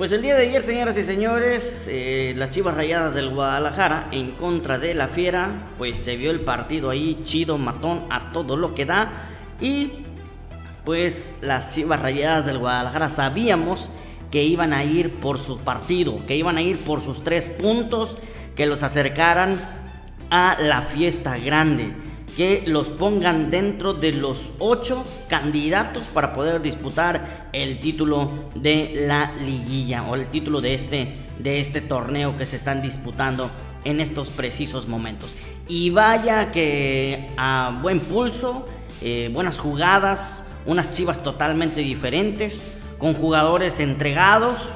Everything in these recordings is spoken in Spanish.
Pues el día de ayer, señoras y señores, eh, las Chivas Rayadas del Guadalajara en contra de la Fiera, pues se vio el partido ahí chido, matón, a todo lo que da. Y pues las Chivas Rayadas del Guadalajara sabíamos que iban a ir por su partido, que iban a ir por sus tres puntos, que los acercaran a la fiesta grande que los pongan dentro de los ocho candidatos para poder disputar el título de la liguilla o el título de este, de este torneo que se están disputando en estos precisos momentos. Y vaya que a buen pulso, eh, buenas jugadas, unas chivas totalmente diferentes, con jugadores entregados.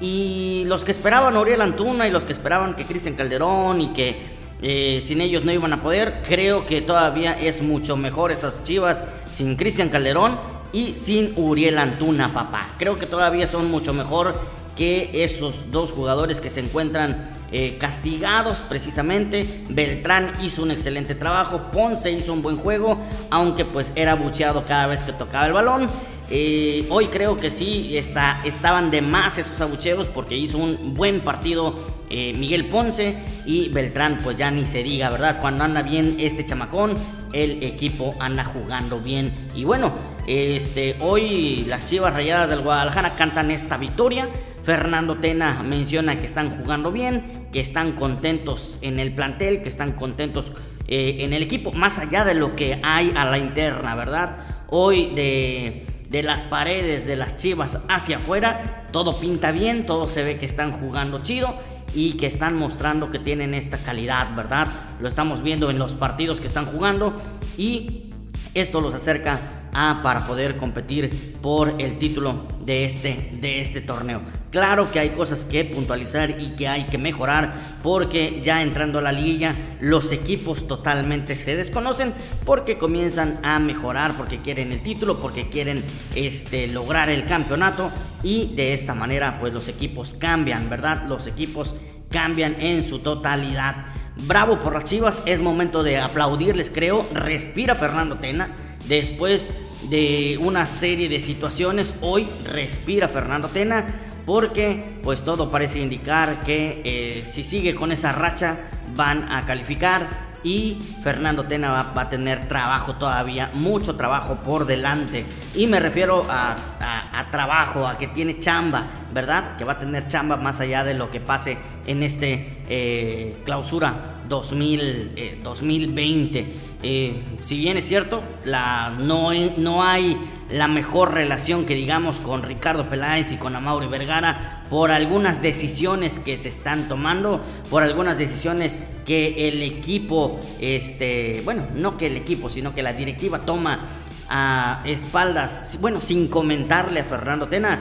Y los que esperaban a Uriel Antuna y los que esperaban que Cristian Calderón y que eh, sin ellos no iban a poder. Creo que todavía es mucho mejor estas Chivas sin Cristian Calderón y sin Uriel Antuna, papá. Creo que todavía son mucho mejor que esos dos jugadores que se encuentran eh, castigados precisamente. Beltrán hizo un excelente trabajo, Ponce hizo un buen juego, aunque pues era bucheado cada vez que tocaba el balón. Eh, hoy creo que sí está, estaban de más esos abucheos porque hizo un buen partido eh, Miguel Ponce y Beltrán, pues ya ni se diga, ¿verdad? Cuando anda bien este chamacón, el equipo anda jugando bien. Y bueno, este, hoy las Chivas Rayadas del Guadalajara cantan esta victoria. Fernando Tena menciona que están jugando bien, que están contentos en el plantel, que están contentos eh, en el equipo, más allá de lo que hay a la interna, ¿verdad? Hoy de de las paredes de las Chivas hacia afuera, todo pinta bien, todo se ve que están jugando chido y que están mostrando que tienen esta calidad, ¿verdad? Lo estamos viendo en los partidos que están jugando y esto los acerca a para poder competir por el título de este, de este torneo. Claro que hay cosas que puntualizar y que hay que mejorar porque ya entrando a la liguilla los equipos totalmente se desconocen porque comienzan a mejorar, porque quieren el título, porque quieren este, lograr el campeonato y de esta manera pues los equipos cambian, ¿verdad? Los equipos cambian en su totalidad. Bravo por las Chivas, es momento de aplaudirles creo. Respira Fernando Tena después de una serie de situaciones. Hoy respira Fernando Tena porque pues todo parece indicar que eh, si sigue con esa racha van a calificar y Fernando Tena va, a tener trabajo todavía, mucho trabajo por delante. Y me refiero a, trabajo, a que tiene chamba, ¿verdad? Que va a tener chamba más allá de lo que pase en este eh, clausura 2000, 2020. Eh, si bien es cierto, no, no hay la mejor relación que digamos con Ricardo Peláez y con Amaury Vergara por algunas decisiones que se están tomando, por algunas decisiones que el equipo, este, bueno, no que el equipo, sino que la directiva toma a espaldas, bueno, sin comentarle a Fernando Tena,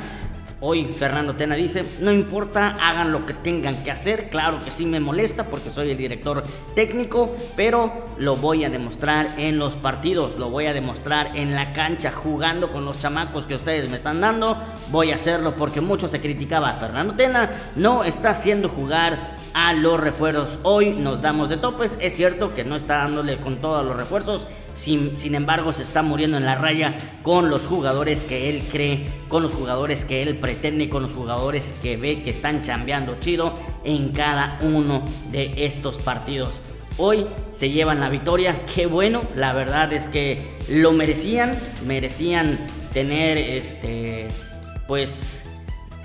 Hoy Fernando Tena dice, no importa, hagan lo que tengan que hacer. Claro que sí me molesta porque soy el director técnico, pero lo voy a demostrar en los partidos, lo voy a demostrar en la cancha, jugando con los chamacos que ustedes me están dando. Voy a hacerlo porque mucho se criticaba. Fernando Tena no está haciendo jugar a los refuerzos. Hoy nos damos de topes. Es cierto que no está dándole con todos los refuerzos sin, embargo, se está muriendo en la raya con los jugadores que él cree, con los jugadores que él pretende, con los jugadores que ve que están chambeando chido en cada uno de estos partidos. Hoy se llevan la victoria, qué bueno, la verdad es que lo merecían, merecían tener este, pues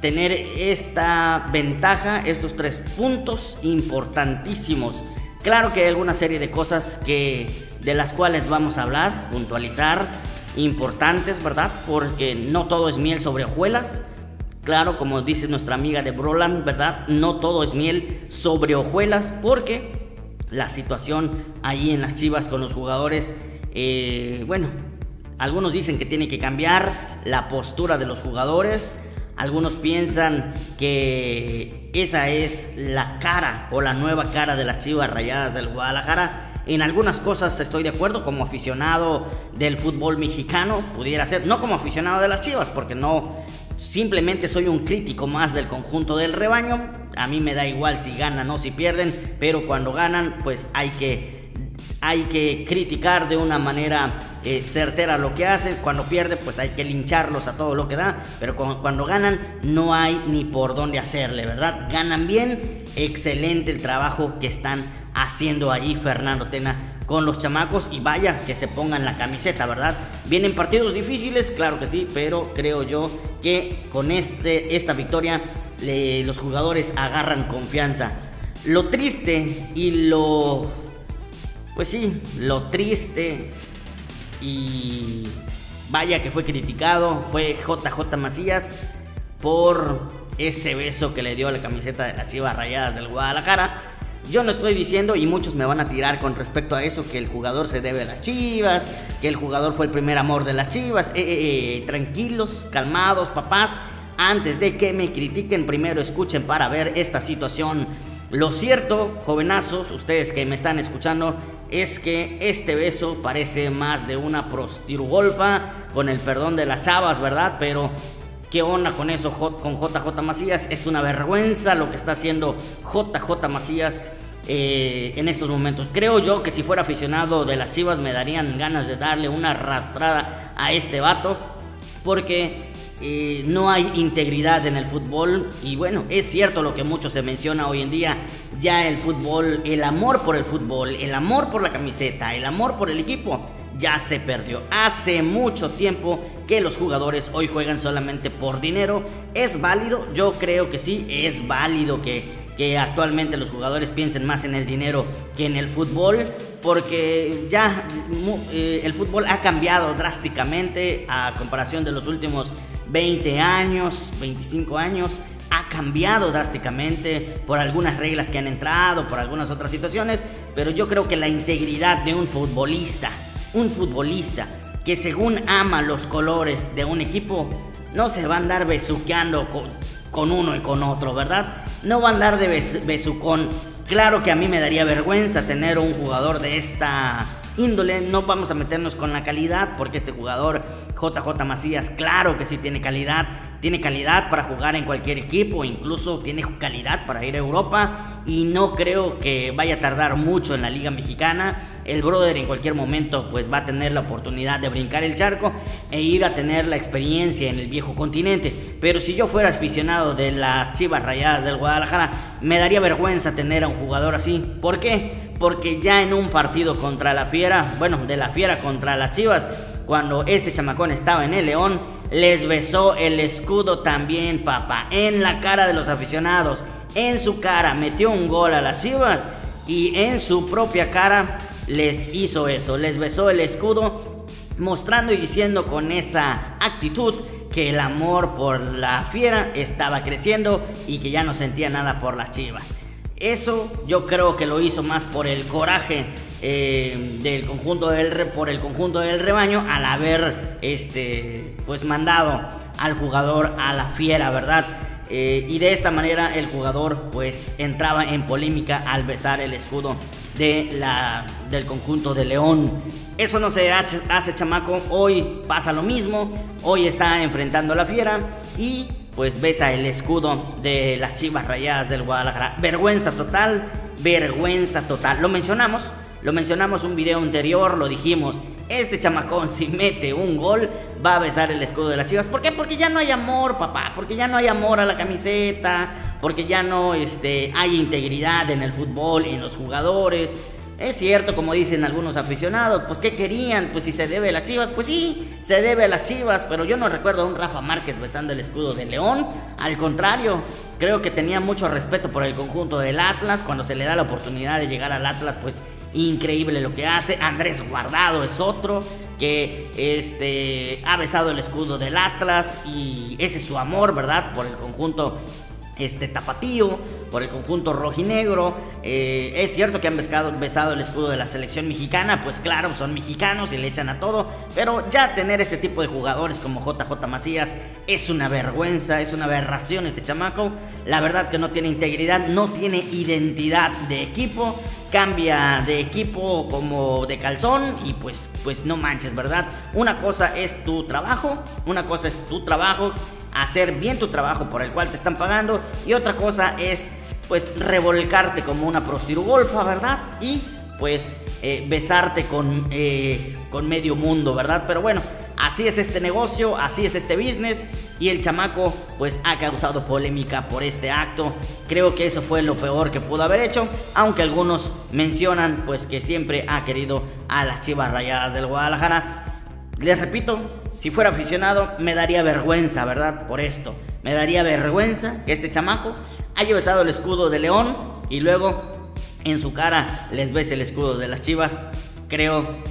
tener esta ventaja, estos tres puntos importantísimos. Claro que hay alguna serie de cosas que de las cuales vamos a hablar, puntualizar, importantes, ¿verdad? Porque no todo es miel sobre hojuelas. Claro, como dice nuestra amiga de Broland, ¿verdad? No todo es miel sobre hojuelas porque la situación ahí en las chivas con los jugadores, eh, bueno, algunos dicen que tiene que cambiar la postura de los jugadores. Algunos piensan que esa es la cara o la nueva cara de las Chivas Rayadas del Guadalajara. En algunas cosas estoy de acuerdo, como aficionado del fútbol mexicano, pudiera ser, no como aficionado de las Chivas, porque no, simplemente soy un crítico más del conjunto del rebaño. A mí me da igual si ganan o si pierden, pero cuando ganan, pues hay que hay que criticar de una manera eh, certera lo que hacen. Cuando pierde, pues hay que lincharlos a todo lo que da. Pero cuando, ganan, no hay ni por dónde hacerle, ¿verdad? Ganan bien, excelente el trabajo que están haciendo allí Fernando Tena con los chamacos y vaya que se pongan la camiseta, ¿verdad? Vienen partidos difíciles, claro que sí, pero creo yo que con este, esta victoria los jugadores agarran confianza. Lo triste y lo... Pues sí, lo triste y vaya que fue criticado fue JJ Macías por ese beso que le dio a la camiseta de las Chivas Rayadas del Guadalajara. Yo no estoy diciendo, y muchos me van a tirar con respecto a eso, que el jugador se debe a las chivas, que el jugador fue el primer amor de las chivas. Eh, eh, eh, tranquilos, calmados, papás. Antes de que me critiquen, primero escuchen para ver esta situación. Lo cierto, jovenazos, ustedes que me están escuchando, es que este beso parece más de una prostirugolfa, con el perdón de las chavas, ¿verdad? Pero ¿Qué onda con eso con JJ Macías? Es una vergüenza lo que está haciendo JJ Macías eh, en estos momentos. Creo yo que si fuera aficionado de las Chivas me darían ganas de darle una arrastrada a este vato. Porque eh, no hay integridad en el fútbol. Y bueno, es cierto lo que mucho se menciona hoy en día. Ya el fútbol, el amor por el fútbol, el amor por la camiseta, el amor por el equipo ya se perdió. Hace mucho tiempo que los jugadores hoy juegan solamente por dinero. ¿Es válido? Yo creo que sí, es válido que, que actualmente los jugadores piensen más en el dinero que en el fútbol. Porque ya eh, el fútbol ha cambiado drásticamente a comparación de los últimos 20 años, 25 años ha cambiado drásticamente por algunas reglas que han entrado, por algunas otras situaciones, pero yo creo que la integridad de un futbolista un futbolista que según ama los colores de un equipo, no se va a andar besuqueando con, uno y con otro, ¿verdad? No va a andar de besucón. Claro que a mí me daría vergüenza tener un jugador de esta índole. No vamos a meternos con la calidad porque este jugador JJ Macías, claro que sí tiene calidad. Tiene calidad para jugar en cualquier equipo, incluso tiene calidad para ir a Europa y no creo que vaya a tardar mucho en la Liga Mexicana. El brother en cualquier momento pues va a tener la oportunidad de brincar el charco e ir a tener la experiencia en el viejo continente. Pero si yo fuera aficionado de las Chivas Rayadas del Guadalajara, me daría vergüenza tener a un jugador así. ¿Por qué? Porque ya en un partido contra la Fiera, bueno, de la Fiera contra las Chivas, cuando este chamacón estaba en el León, les besó el escudo también, papá, en la cara de los aficionados, en su cara, metió un gol a las Chivas y en su propia cara les hizo eso, les besó el escudo, mostrando y diciendo con esa actitud que el amor por la fiera estaba creciendo y que ya no sentía nada por las Chivas. Eso yo creo que lo hizo más por el coraje eh, del conjunto del por el conjunto del rebaño al haber este pues mandado al jugador a la fiera, ¿verdad? Eh, y de esta manera el jugador pues entraba en polémica al besar el escudo de la, del conjunto de León. Eso no se hace, hace chamaco, hoy pasa lo mismo, hoy está enfrentando a la fiera y pues besa el escudo de las Chivas Rayadas del Guadalajara. Vergüenza total, vergüenza total. Lo mencionamos, lo mencionamos un video anterior, lo dijimos. Este chamacón si mete un gol va a besar el escudo de las Chivas. ¿Por qué? Porque ya no hay amor, papá. Porque ya no hay amor a la camiseta. Porque ya no este, hay integridad en el fútbol y en los jugadores. Es cierto, como dicen algunos aficionados, pues ¿qué querían? Pues si se debe a las chivas, pues sí, se debe a las chivas, pero yo no recuerdo a un Rafa Márquez besando el escudo de León. Al contrario, creo que tenía mucho respeto por el conjunto del Atlas. Cuando se le da la oportunidad de llegar al Atlas, pues increíble lo que hace. Andrés Guardado es otro que este, ha besado el escudo del Atlas y ese es su amor, ¿verdad? Por el conjunto este tapatío, por el conjunto rojinegro. Eh, es cierto que han besado, el escudo de la selección mexicana, pues claro, son mexicanos y le echan a todo, pero ya tener este tipo de jugadores como JJ Macías es una vergüenza, es una aberración este chamaco. La verdad que no tiene integridad, no tiene identidad de equipo, cambia de equipo como de calzón y pues, pues no manches, ¿verdad? Una cosa es tu trabajo, una cosa es tu trabajo hacer bien tu trabajo por el cual te están pagando y otra cosa es pues revolcarte como una prostirugolfa, ¿verdad? Y pues eh, besarte con, eh, con medio mundo, ¿verdad? Pero bueno, así es este negocio, así es este business y el chamaco pues ha causado polémica por este acto. Creo que eso fue lo peor que pudo haber hecho, aunque algunos mencionan pues que siempre ha querido a las Chivas Rayadas del Guadalajara. Les repito, si fuera aficionado me daría vergüenza, ¿verdad? Por esto. Me daría vergüenza que este chamaco haya besado el escudo de León y luego en su cara les bese el escudo de las Chivas. Creo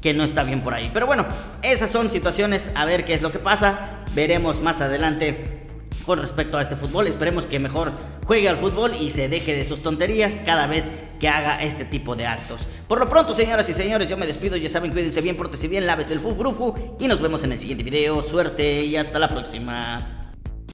que no está bien por ahí. Pero bueno, esas son situaciones, a ver qué es lo que pasa. Veremos más adelante con respecto a este fútbol. Esperemos que mejor juegue al fútbol y se deje de sus tonterías cada vez que haga este tipo de actos. Por lo pronto, señoras y señores, yo me despido. Ya saben, cuídense bien, pórtense bien, laves el fufrufu y nos vemos en el siguiente video. Suerte y hasta la próxima.